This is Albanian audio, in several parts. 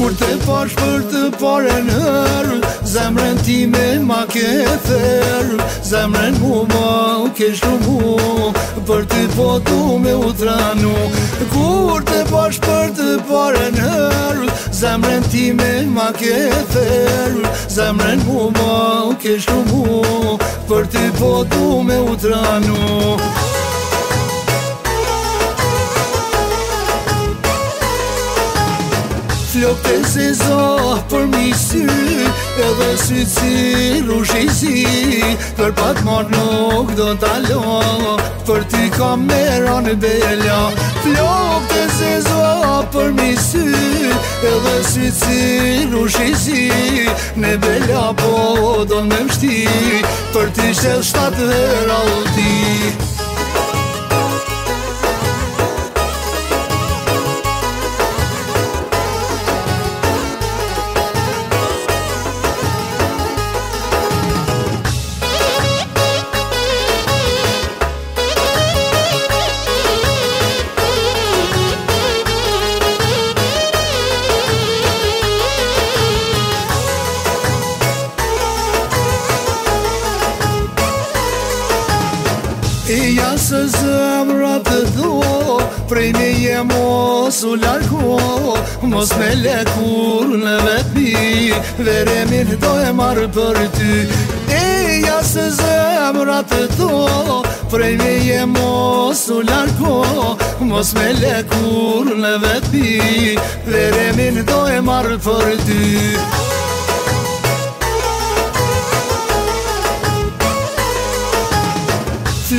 Kur të pash për të pare nërë Zemrën ti me ma ke therë Zemrën mu ma po u keshru mu Për të potu me utranu Kur të pash për të pare nërë Zemrën ti me ma ke therë Zemrën mu ma po u keshru mu Për të potu me utranu Kur të pash për të pare nërë Flok se për mi sy Edhe sy si rush Për pat më nuk do të Për ti ka mera në bella Flok se për mi sy Edhe sy si rush Në bella po do në mështi Për ti shëll shtatë dhe rauti Flok E jasë zëmra të dho, prej me je mos u larko Mos me lekur në vetëmi, vere mirë do e marë për ty E jasë zëmra të dho, prej me je mos u larko Mos me le kur në vetmi, vere mirë do e marë për ty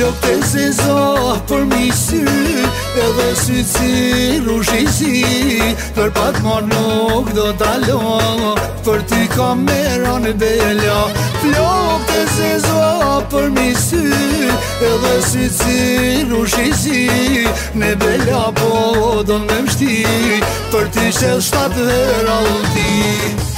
Lëpte të zohë për mi sy Edhe dhe sy si si Për pat më nuk do t'alo Për ti ka mera në bella Lëpte se zohë për mi sy Edhe dhe sy si si Në bella po do në mështi Për ti shetë shtatë dhe rrallë ti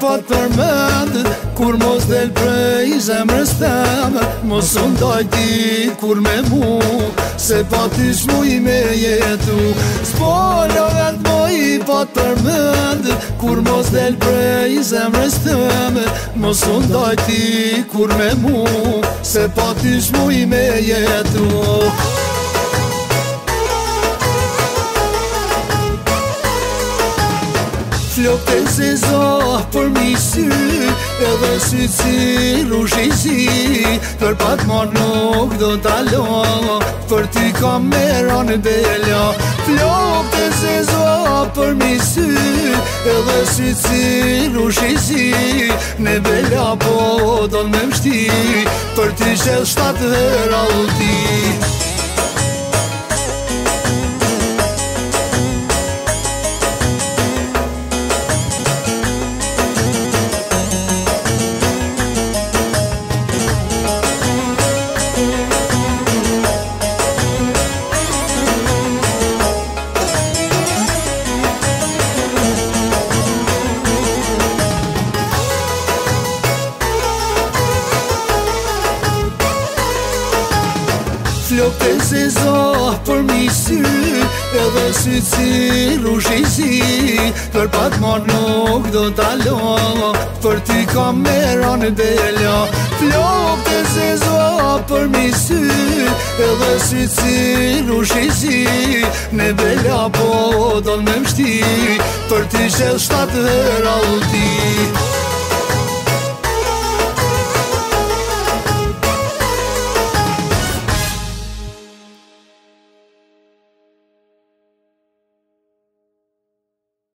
po të Kur mos del prej zemrës teme Mos unë doj ti kur me mu Se po t'i shmu i me jetu S'po lëgat mo i po të Kur mos del prej zemrës teme Mos unë doj ti kur me mu Se po t'i shmu i me jetu Flok se zonë Allah për misi Edhe si si rush i Për pat më nuk do t'alo Për ti ka me ranë bella Flok të sezo ah, për misi Edhe si si rush i zi Ne bella po do në mështi Për ti qëllë shtatë dhe rauti Për ti Flokte të sezo për mi sy Edhe sy si rushi si Për pat më nuk do t'alo Për ti ka mera në bello Flokte të sezo për mi sy Edhe sy si rushi si Me bella po do në mështi, shti Për ti shëll shtatë dhe rauti Për ti shtatë dhe rauti